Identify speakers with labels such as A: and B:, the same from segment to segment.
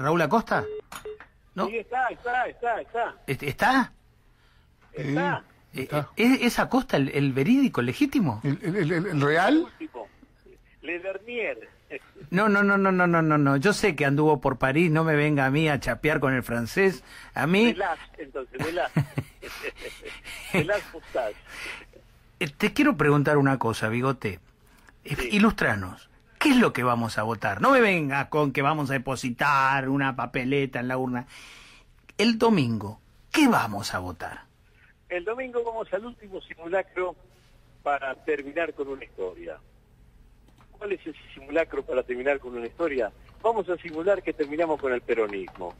A: Raúl Acosta?
B: ¿No? Sí, está, está, está, está.
A: ¿Está?
B: Está.
A: Eh, ¿Es, ¿Es, Acosta el, verídico, el legítimo?
C: ¿El, el, el real?
B: Le Vernier.
A: No, no, no, no, no, no, no, no. Yo sé que anduvo por París, no me venga a mí a chapear con el francés. A mí...
B: Velas, entonces, Velas. Velas
A: eh, Te quiero preguntar una cosa, Bigote. Eh, ilustranos. ¿Qué es lo que vamos a votar? No me venga con que vamos a depositar una papeleta en la urna. El domingo, ¿qué vamos a votar?
B: El domingo vamos al último simulacro para terminar con una historia. ¿Cuál es ese simulacro para terminar con una historia? Vamos a simular que terminamos con el peronismo.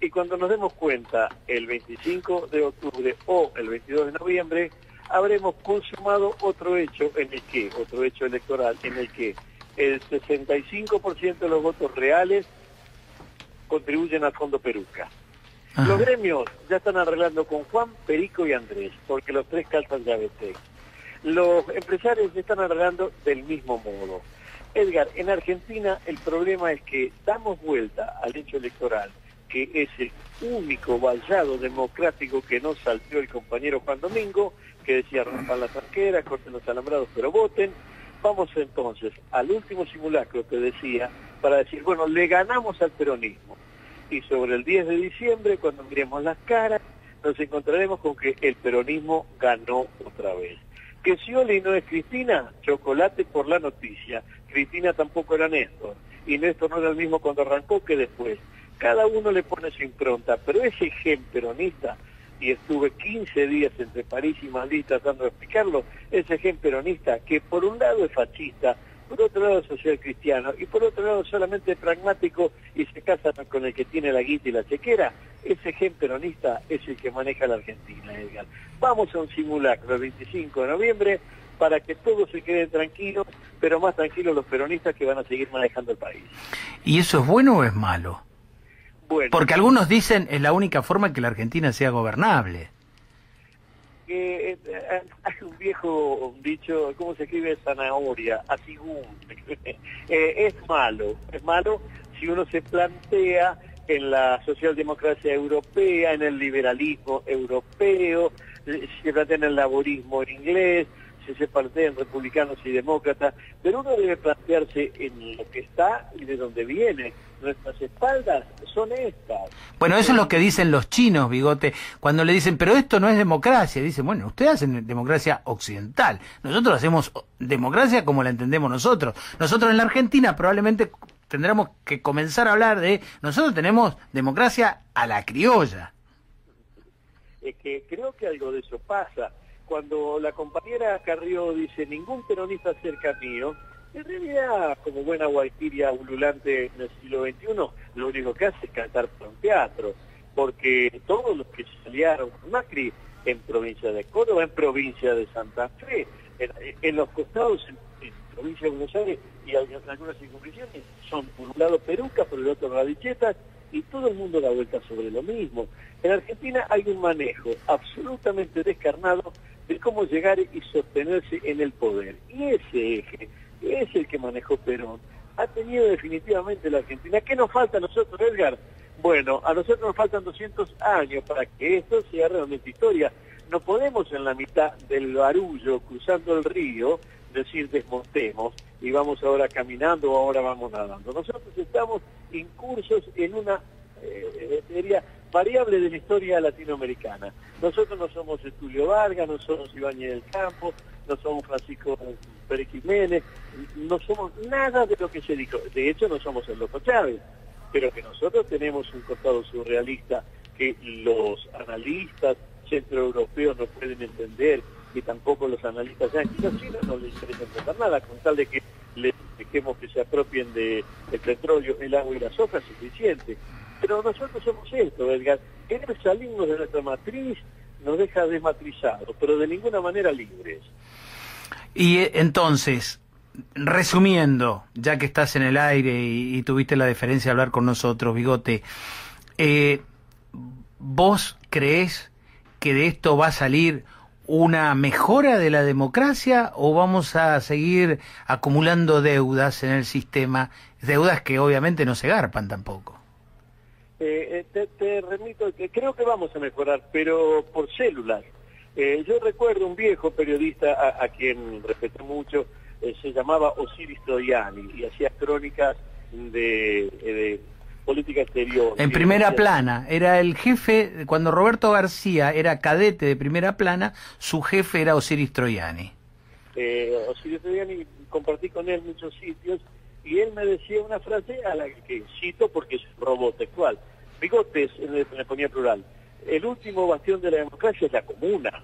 B: Y cuando nos demos cuenta, el 25 de octubre o el 22 de noviembre, habremos consumado otro hecho en el que, otro hecho electoral, en el que el 65% de los votos reales contribuyen al Fondo Peruca. Los gremios ya están arreglando con Juan, Perico y Andrés, porque los tres calzan llave Los empresarios están arreglando del mismo modo. Edgar, en Argentina el problema es que damos vuelta al hecho electoral, que es el único vallado democrático que no salteó el compañero Juan Domingo, que decía rompan las arqueras, corten los alambrados, pero voten. Vamos entonces al último simulacro que decía, para decir, bueno, le ganamos al peronismo. Y sobre el 10 de diciembre, cuando miremos las caras, nos encontraremos con que el peronismo ganó otra vez. Que Scioli no es Cristina, chocolate por la noticia. Cristina tampoco era Néstor. Y Néstor no era el mismo cuando arrancó que después. Cada uno le pone su impronta, pero ese gen peronista, y estuve 15 días entre París y Madrid tratando de explicarlo, ese gen peronista que por un lado es fascista, por otro lado es social cristiano y por otro lado solamente pragmático y se casa con el que tiene la guita y la chequera, ese gen peronista es el que maneja la Argentina, Edgar. Vamos a un simulacro el 25 de noviembre para que todos se queden tranquilos, pero más tranquilos los peronistas que van a seguir manejando el país.
A: ¿Y eso es bueno o es malo? Bueno. Porque algunos dicen es la única forma que la Argentina sea gobernable.
B: Eh, hay un viejo dicho, ¿cómo se escribe zanahoria? Así eh, es malo, es malo si uno se plantea en la socialdemocracia europea, en el liberalismo europeo, eh, se plantea en el laborismo en inglés, si se plantean republicanos y demócratas, pero uno debe plantearse en lo que está y de dónde viene. Nuestras espaldas son estas.
A: Bueno, eso es lo que dicen los chinos, Bigote, cuando le dicen, pero esto no es democracia. Dicen, bueno, ustedes hacen democracia occidental. Nosotros hacemos democracia como la entendemos nosotros. Nosotros en la Argentina probablemente tendremos que comenzar a hablar de, nosotros tenemos democracia a la criolla.
B: Es que creo que algo de eso pasa cuando la compañera Carrió dice ningún peronista cerca mío, en realidad, como buena guaiquiria ululante en el siglo XXI, lo único que hace es cantar por un teatro, porque todos los que se aliaron con Macri en provincia de Córdoba, en provincia de Santa Fe, en, los costados, en, provincia de Buenos Aires y en algunas circunstancias, son por un lado Peruca, por el otro Radichetas, y todo el mundo da vuelta sobre lo mismo. En Argentina hay un manejo absolutamente descarnado de cómo llegar y sostenerse en el poder. Y ese eje es el que manejó Perón. Ha tenido definitivamente la Argentina. ¿Qué nos falta a nosotros, Edgar? Bueno, a nosotros nos faltan 200 años para que esto sea realmente historia. No podemos en la mitad del barullo, cruzando el río, decir desmontemos y vamos ahora caminando o ahora vamos nadando. Nosotros estamos incursos en una, eh, diría, variable de la historia latinoamericana. Nosotros no somos Julio Vargas, no somos Ibáñez del Campo, no somos Francisco Pérez Jiménez, no somos nada de lo que se dijo. De hecho, no somos el Loco Chávez, pero que nosotros tenemos un costado surrealista que los analistas centroeuropeos no pueden entender, y tampoco los analistas yanquis chinos no les interesa entender nada, con tal de que les dejemos que se apropien del petróleo, el agua y las hojas, suficiente. Nosotros somos esto, Edgar. Querer salirnos de nuestra matriz nos deja desmatrizados, pero de ninguna manera libres.
A: Y eh, entonces, resumiendo, ya que estás en el aire y, tuviste la deferencia de hablar con nosotros, Bigote, eh, ¿vos crees que de esto va a salir una mejora de la democracia o vamos a seguir acumulando deudas en el sistema, deudas que obviamente no se garpan tampoco?
B: Eh, te, te, remito que creo que vamos a mejorar, pero por celular. Eh, yo recuerdo un viejo periodista a, a quien respeté mucho, eh, se llamaba Osiris Troiani y hacía crónicas de, de política exterior.
A: En primera plana, era el jefe, cuando Roberto García era cadete de primera plana, su jefe era Osiris Troiani.
B: Eh, Osiris Troiani, compartí con él muchos sitios y él me decía una frase a la que cito porque es un robot textual. Bigotes, me ponía plural. El último bastión de la democracia es la comuna.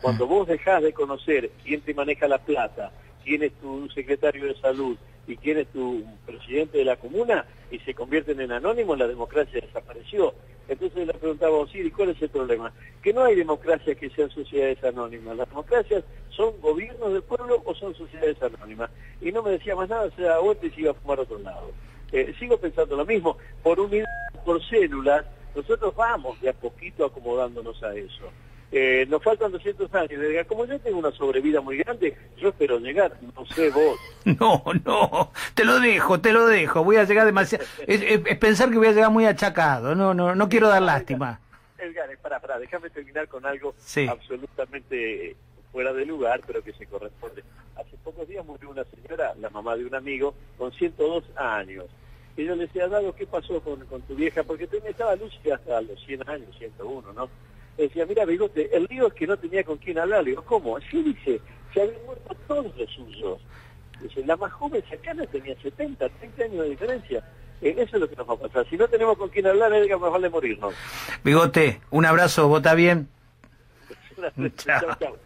B: Cuando vos dejás de conocer quién te maneja la plata, quién es tu secretario de salud y quién es tu presidente de la comuna y se convierten en anónimos, la democracia desapareció. Entonces le preguntaba a Osiris, ¿cuál es el problema? Que no hay democracias que sean sociedades anónimas. Las democracias son gobiernos del pueblo o son sociedades anónimas. Y no me decía más nada, se daba vuelta y se iba a fumar a otro lado. Eh, sigo pensando lo mismo. Por unidad, por células, nosotros vamos de a poquito acomodándonos a eso. Eh, nos faltan 200 años. Como yo tengo una sobrevida muy grande, yo espero llegar, no sé vos.
A: No, no, te lo dejo, te lo dejo. Voy a llegar demasiado. Es, es, pensar que voy a llegar muy achacado. No, no, no quiero dar lástima.
B: Edgar, para, para, déjame terminar con algo absolutamente fuera de lugar, pero que se corresponde. Hace pocos días murió una señora, la mamá de un amigo, con 102 años. Y yo le decía, Dado, ¿qué pasó con, con tu vieja? Porque tenía, estaba lúcida hasta los 100 años, 101, ¿no? Decía, mira, Bigote, el lío es que no tenía con quién hablar. Le digo, ¿cómo? Así dice, se habían muerto todos los suyos. Dice, la más joven cercana tenía 70, 30 años de diferencia. Eh, eso es lo que nos va a pasar. Si no tenemos con quién hablar, es más vale morirnos.
A: Bigote, un abrazo, vota bien.
B: chao. chao.